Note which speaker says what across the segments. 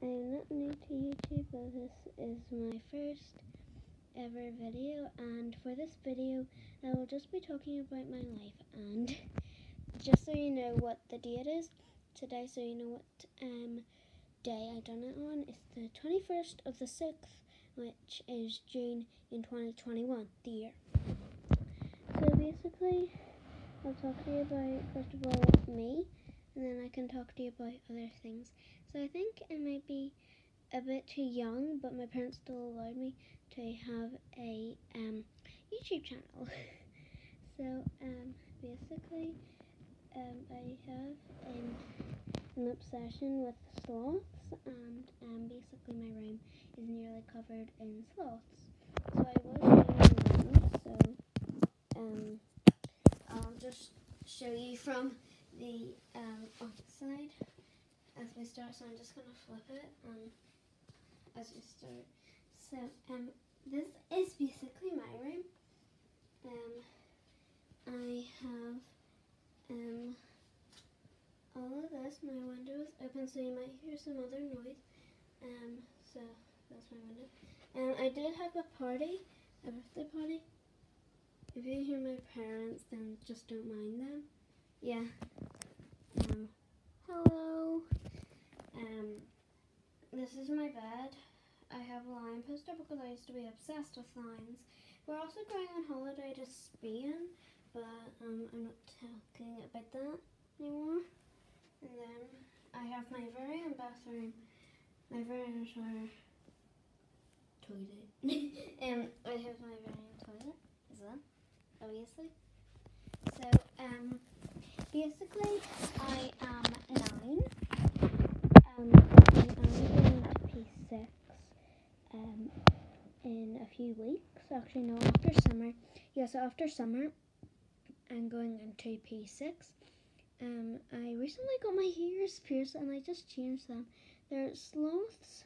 Speaker 1: I'm not new to YouTube, but this is my first ever video, and for this video, I will just be talking about my life, and just so you know what the date is today, so you know what um day I done it on, it's the 21st of the 6th, which is June in 2021, the year. So basically, I'll talk to you about, first of all, me, and then I can talk to you about other things. So I think it might be a bit too young, but my parents still allowed me to have a um, YouTube channel. so um, basically, um, I have um, an obsession with sloths, and um, basically my room is nearly covered in sloths. So I was them, so um, I'll just show you from the um, outside as we start. So I'm just gonna flip it um, as we start. So um, this is basically my room. Um, I have um all of this. My window is open, so you might hear some other noise. Um, so that's my window. Um, I did have a party, a birthday party. If you hear my parents, then just don't mind them. Yeah. Hello. Um, this is my bed. I have a lion poster because I used to be obsessed with lions. We're also going on holiday to Spain, but um, I'm not talking about that anymore. And then I have my very own bathroom, my very own shower, toilet. um, I have my very own toilet as well, obviously. So, um, basically, I am nine. Um, I'm only going to P6 um, in a few weeks. Actually, no, after summer. Yeah, so after summer, I'm going into P6. Um, I recently got my ears pierced and I just changed them. They're sloths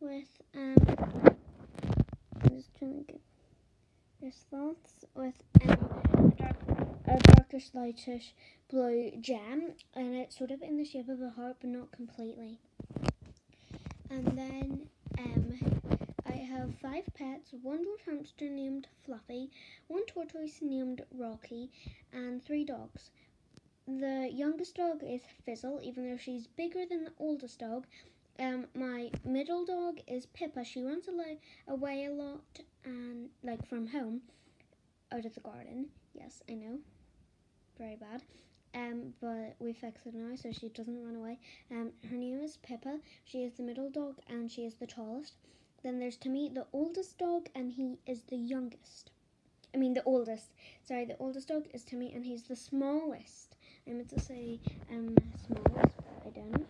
Speaker 1: with, um, I'm just trying to get, they're sloths with, um, dark, a darker slightish blue gem and it's sort of in the shape of a heart but not completely. And then, um, I have five pets, one dwarf hamster named Fluffy, one tortoise named Rocky, and three dogs. The youngest dog is Fizzle, even though she's bigger than the oldest dog. Um, my middle dog is Pippa. She runs away a lot and like from home, out of the garden. Yes, I know, very bad. Um, but we fixed it now, so she doesn't run away. Um, her name is Pippa. She is the middle dog, and she is the tallest. Then there's Timmy, the oldest dog, and he is the youngest. I mean, the oldest. Sorry, the oldest dog is Timmy, and he's the smallest. I meant to say um smallest, but I didn't.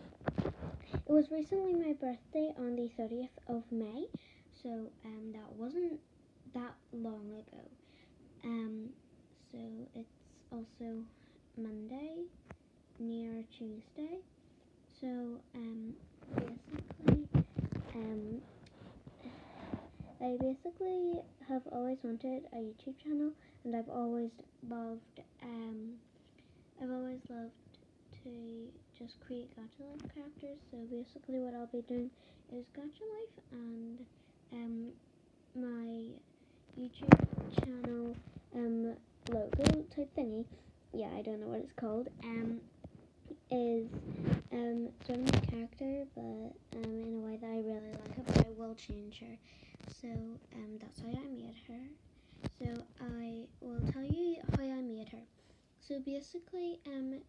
Speaker 1: It was recently my birthday on the 30th of May, so um that wasn't that long ago. Um, so it's also Monday near Tuesday. So um basically um I basically have always wanted a YouTube channel and I've always loved um I've always loved to just create gacha life characters. So basically what I'll be doing is gacha life and um my YouTube channel um logo type thingy. Yeah, I don't know what it's called. Um is um sort of my character but um in a way that I really like her but I will change her. So um that's how I made her. So I will tell you how I made her. So basically, um,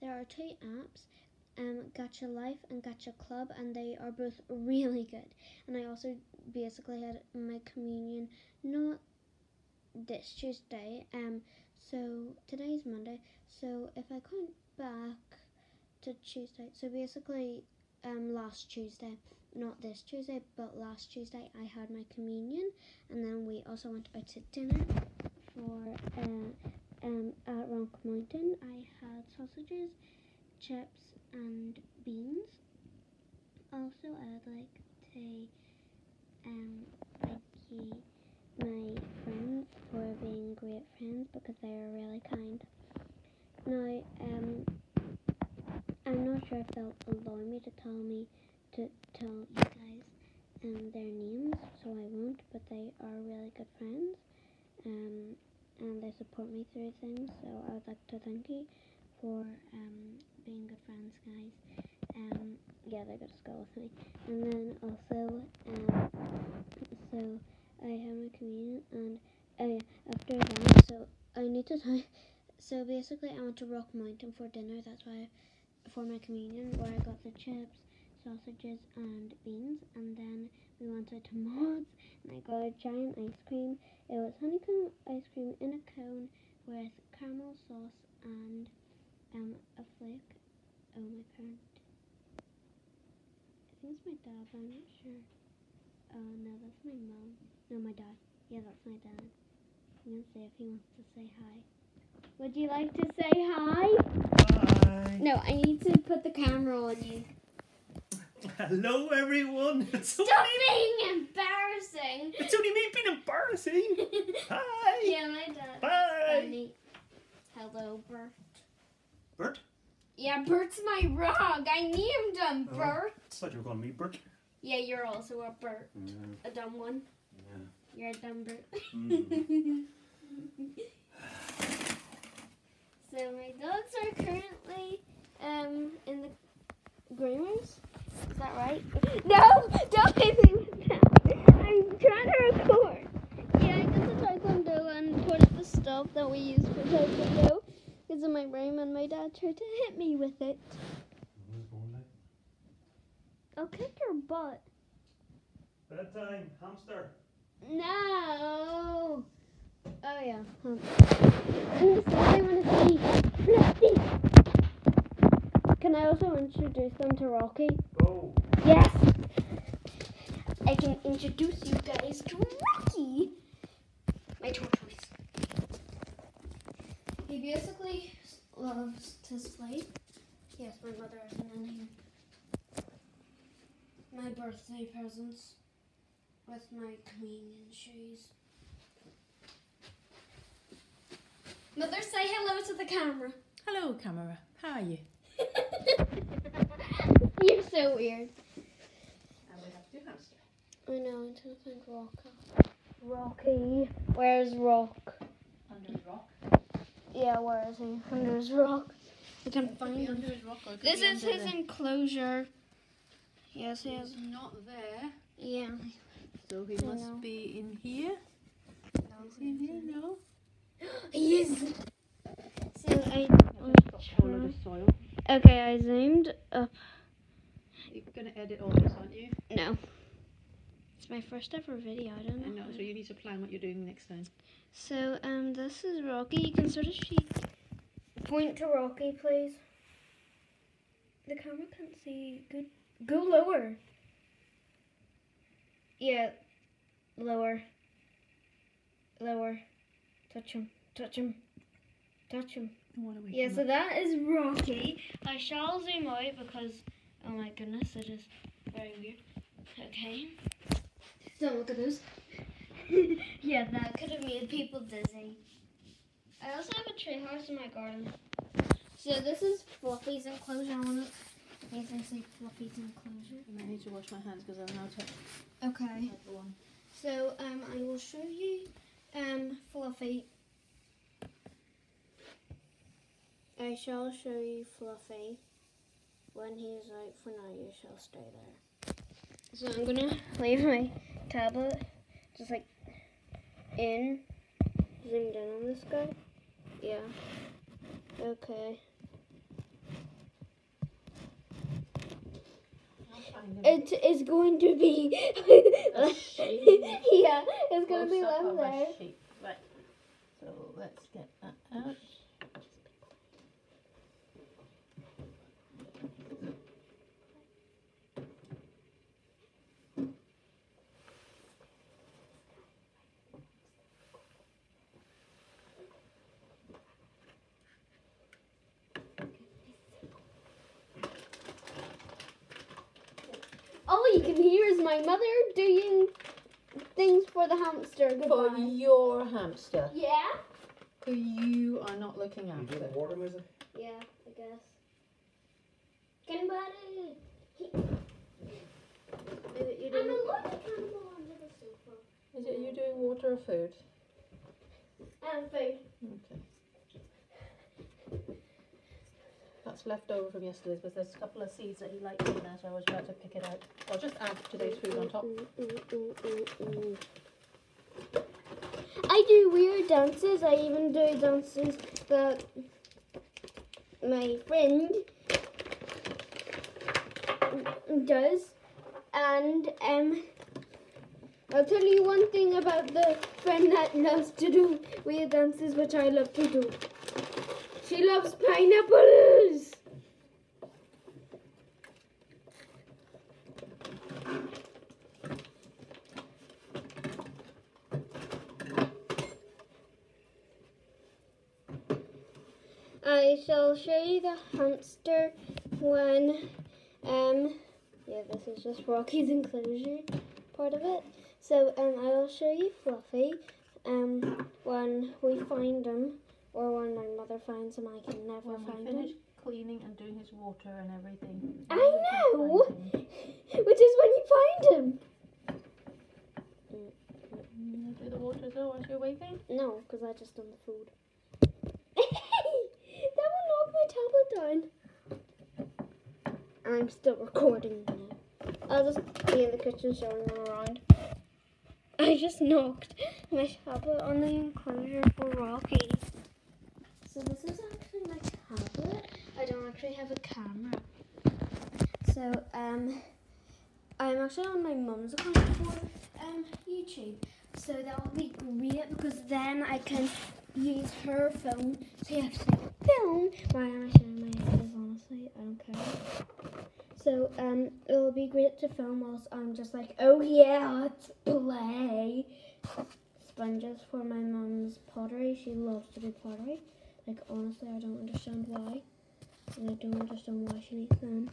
Speaker 1: there are two apps, um, Gacha Life and Gacha Club, and they are both really good. And I also basically had my communion not this Tuesday. Um, so today's Monday. So if I count back to Tuesday, so basically, um, last Tuesday, not this Tuesday, but last Tuesday, I had my communion, and then we also went out to dinner for. Uh, um, at Rock Mountain, I had sausages, chips, and beans. Also, I'd like to um, you, my friends, for being great friends because they are really kind. Now, um, I'm not sure if they'll allow me to tell me to tell you guys um, their names, so I won't, but they are really good friends. Um, and they support me through things, so I would like to thank you for um, being good friends, guys. Um, yeah, they go to school with me. And then also, um, so I have my communion, and oh after that, so I need to tell So basically, I went to Rock Mountain for dinner. That's why, for my communion, where I got the chips, sausages, and beans. And then we went to Maud's, and I got a giant ice cream. It was honeycomb ice cream in a cone with caramel sauce and um a flake. Oh, my parent. I think it's my dad, but I'm not sure. Oh no, that's my mom. No, my dad. Yeah, that's my dad. I'm gonna see if he wants to say hi. Would you like to say hi?
Speaker 2: Hi.
Speaker 1: No, I need to put the camera on you.
Speaker 2: Hello, everyone. It's
Speaker 1: Stop
Speaker 2: only,
Speaker 1: being embarrassing.
Speaker 2: it's only me being embarrassing. Hi.
Speaker 1: yeah, my dad.
Speaker 2: Bye.
Speaker 1: Funny. Hello, Bert.
Speaker 2: Bert?
Speaker 1: Yeah, Bert's my rock. I named him
Speaker 2: Oh.
Speaker 1: Bert.
Speaker 2: I thought you were calling me Bert.
Speaker 1: Yeah, you're also a Bert.
Speaker 2: Yeah.
Speaker 1: A dumb one.
Speaker 2: yeah.
Speaker 1: You're a dumb Bert.
Speaker 2: Mm.
Speaker 1: so my dogs are currently um in the groomers. Is that right? No! Don't me that. I'm trying to record. Yeah, I did the taekwondo and put the stuff that we use for taekwondo. Because in my room and my dad tried to hit me with it. I'll kick your butt.
Speaker 2: Bedtime, hamster.
Speaker 1: No. Oh yeah. And this I want to see Fluffy. Can I also introduce them to Rocky?
Speaker 2: Go.
Speaker 1: Yes. I can introduce you guys to Rocky. My tortoise. He basically loves to sleep. Yes, my mother here. My birthday presents with my communion shoes. Mother, say hello to the camera.
Speaker 3: Hello, camera. How are you?
Speaker 1: You're so weird.
Speaker 3: And we have two hamster.
Speaker 1: I know, I'm trying to find Rocky. Rocky. Where's Rock?
Speaker 3: Under his rock.
Speaker 1: Yeah, where is he? Under his rock. I can't find him.
Speaker 3: under his rock or
Speaker 1: This is his
Speaker 3: the-
Speaker 1: enclosure. Yes, he.
Speaker 3: He's not there,
Speaker 1: Yeah.
Speaker 3: so he must
Speaker 1: know.
Speaker 3: be in here. Is he in here? No.
Speaker 1: He is. So I.
Speaker 3: Got a lot of soil.
Speaker 1: Okay, I zoomed up.
Speaker 3: You're gonna edit all this, aren't you?
Speaker 1: No. It's my first ever video. I don't
Speaker 3: I
Speaker 1: know.
Speaker 3: know. So you need to plan what you're doing next time.
Speaker 1: So, um, this is Rocky. You can sort of see. Point to Rocky, please. The camera can't see. Good. Go lower. Yeah. Lower. Lower. Touch him. Touch him. Touch him.
Speaker 3: I want to wake
Speaker 1: Yeah, so that is Rocky. I shall zoom out because, oh my goodness, it is very weird. Okay. Don't look at those. yeah, that could have made people dizzy. I also have a tree house in my garden. So this is Fluffy's enclosure. I want to you Fluffy's enclosure.
Speaker 3: I need to wash my hands because I'm now touched
Speaker 1: Okay. So um, I will show you um Fluffy. I shall show you Fluffy when he is out. For now, you shall stay there. So I'm gonna leave my tablet just like in, zoom in on this guy. Yeah. Okay.
Speaker 3: I'll find him.
Speaker 1: It is going to be. Yeah, it's gonna be left there.
Speaker 3: Right. So let's get that out.
Speaker 1: All you can hear is my mother doing things for the hamster.
Speaker 3: For your hamster,
Speaker 1: Yeah?
Speaker 3: who you are not looking
Speaker 2: You do the water music?
Speaker 1: Yeah, I guess. Can anybody?
Speaker 3: Is it you
Speaker 1: I'm
Speaker 3: doing?
Speaker 1: cannibal under the sofa.
Speaker 3: Is it you doing water or food?
Speaker 1: And food.
Speaker 3: Okay. That's left over from yesterday's, but there's a couple of seeds that he liked in there, so I was about to pick it out. I'll just add today's food on top.
Speaker 1: I do weird dances. I even do dances that my friend does. And um, I'll tell you one thing about the friend that loves to do weird dances, which I love to do. She loves pineapples. I shall show you the hamster when, um, yeah, this is just Rocky's enclosure part of it. So, um, I will show you Fluffy, um, when we find him, or when my mother finds him. I can never
Speaker 3: When
Speaker 1: find him.
Speaker 3: cleaning and doing his water and everything.
Speaker 1: I
Speaker 3: then we can
Speaker 1: know. Which is when you find him.
Speaker 3: Mm, you do the water as well whilst you're waiting?
Speaker 1: No, because I just done the food. that will knock my tablet down. I'm still recording. I'll just be in the kitchen showing them around. I just knocked my tablet on the enclosure for Rocky. So this is actually my tablet. I don't actually have a camera. So um, I'm actually on my mum's account for um YouTube. So that will be great because then I can use her phone to actually film. Why am I showing my head? Honestly, I don't care. So um, it will be great to film whilst I'm just like, oh yeah, let's play. Sponges for my mum's pottery. She loves to do pottery. Like honestly, I don't understand why, and I don't understand why she needs them.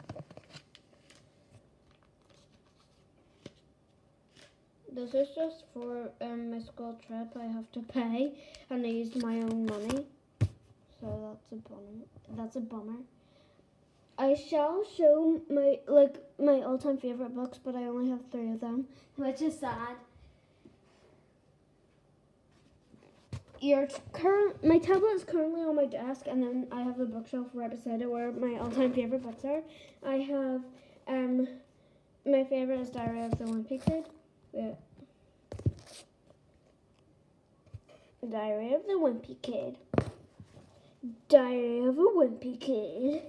Speaker 1: This is just for um, my school trip. I have to pay, and I used my own money, so that's a bummer. That's a bummer. I shall show my like my all-time favorite books, but I only have three of them, which is sad. Your current my tablet is currently on my desk, and then I have a bookshelf right beside it where my all-time favorite books are. I have um my favorite is Diary of the Wimpy Kid. Yeah. Diary of the Wimpy Kid. Diary of a Wimpy Kid.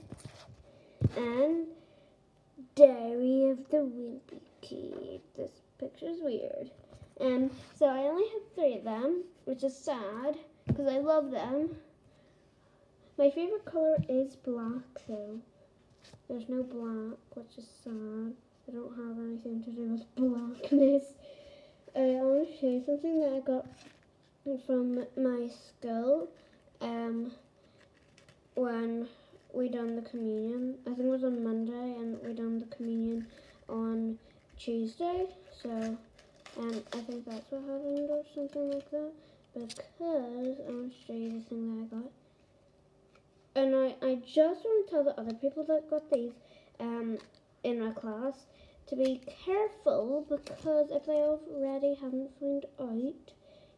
Speaker 1: And Diary of the Wimpy Kid. This picture's weird. And so I only have three of them, which is sad because I love them. My favorite color is black, though. There's no black, which is sad. I don't have anything to do with blackness. I want to show you something that I got from my school um, when we done the communion. I think it was on Monday and we done the communion on Tuesday. So and I think that's what happened or something like that. Because I want to show you the thing that I got. And I, I just want to tell the other people that got these um, in my class to be careful because if they already haven't found out,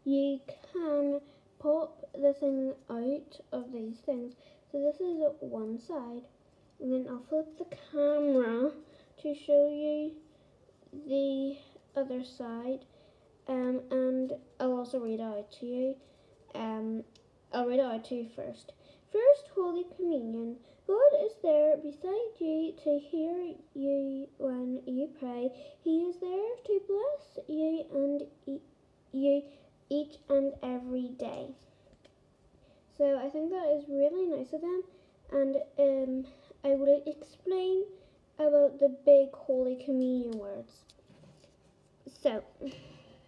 Speaker 1: you can pop the thing out of these things. So this is one side, and then I'll flip the camera to show you the other side, um, and I'll also read out to you. Um, I'll read out to you first. First Holy Communion. God is there beside you to hear you when you pray. He is there to bless you and you each and every day. So I think that is really nice of them, and um, I will explain about the big Holy Communion words. So,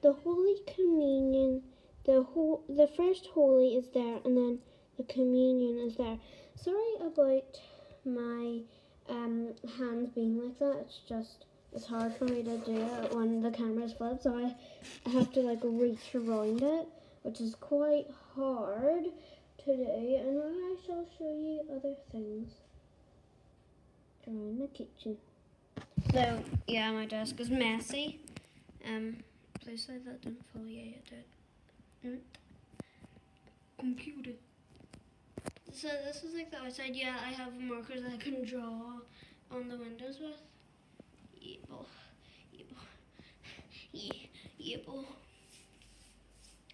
Speaker 1: the Holy Communion, the the first Holy is there, and then the Communion is there. Sorry about my um, hands being like that. It's just it's hard for me to do it when the camera's flipped, so I, I have to like reach around it, which is quite hard to do. And I shall show you other things around the kitchen. So yeah, my desk is messy. Um, please say that didn't fall. Yeah, it did. Computer. So this is like the outside. Yeah, I have markers that I can draw on the windows with. Yebo. Ye- Yebo.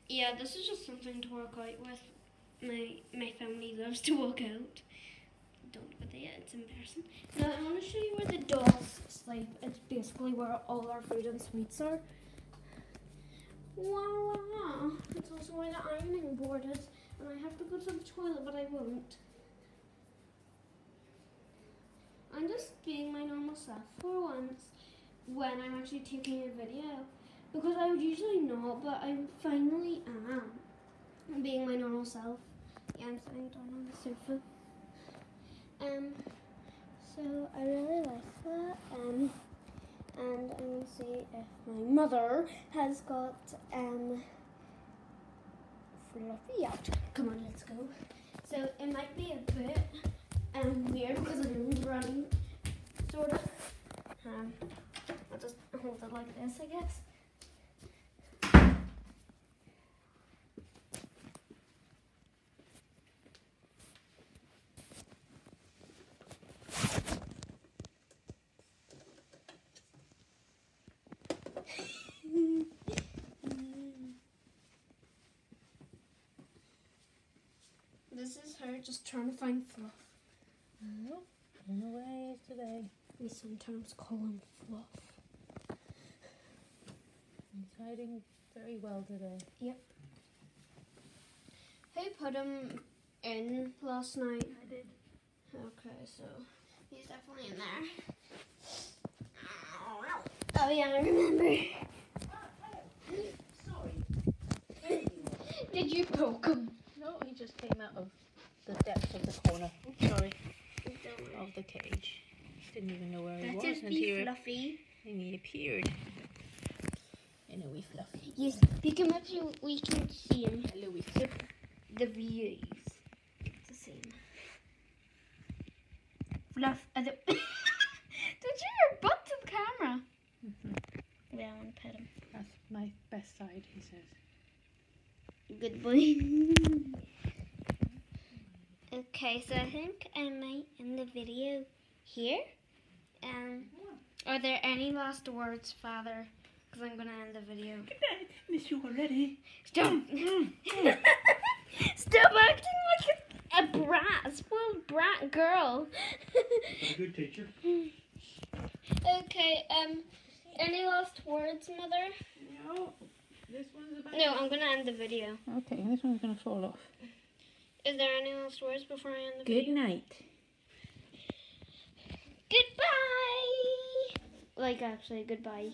Speaker 1: Yeah, this is just something to work out with. My my family loves to walk out. Don't go there, it's embarrassing. Now I want to show you where the dolls sleep. It's basically where all our food and sweets are. Wow. It's also where the ironing board is, and I have to go to the toilet, but I won't. I'm just being my normal self for once when I'm actually taking a video. Because I would usually not, but I finally am being my normal self. I'm sitting down on the sofa. Um, so I really like that. Um, and I'm gonna see if my mother has got um fluffy out. Come on, let's go. So it might be a bit um weird because I'm running, sort of. Um, I'll just hold it like this, I guess. This is her just trying to find fluff.
Speaker 3: Nope. On the way today.
Speaker 1: We sometimes call him fluff.
Speaker 3: He's hiding very well today. Yep.
Speaker 1: Who put him in last night?
Speaker 3: I did.
Speaker 1: Okay, so he's definitely in there. Oh yeah, I remember.
Speaker 3: Oh, sorry.
Speaker 1: Did you poke him?
Speaker 3: No, he just came out of the depth of the corner. Sorry. Of the cage. Didn't even know where he was
Speaker 1: is
Speaker 3: until
Speaker 1: the
Speaker 3: he,
Speaker 1: fluffy.
Speaker 3: and he appeared. In a wee fluffy.
Speaker 1: Yes, pick him up so we can see him.
Speaker 3: Hello, we
Speaker 1: The, the views. It's the same. Fluff. Uh, the Did you butt to the camera? Yeah, I want to pet him.
Speaker 3: That's my best side, he says.
Speaker 1: Good boy. okay, so I think I might end the video here. Um, are there any last words, Father? Because I'm gonna end the video.
Speaker 3: Miss you already.
Speaker 1: Stop! Stop acting like a, a brat, a spoiled brat girl.
Speaker 2: A good teacher.
Speaker 1: okay. Um, any last words, Mother?
Speaker 3: No. This one's about.
Speaker 1: No, I'm gonna end the video.
Speaker 3: Okay, this one's gonna fall off.
Speaker 1: Is there any last words before I end the
Speaker 3: Good
Speaker 1: video?
Speaker 3: night.
Speaker 1: Goodbye. Like actually, goodbye.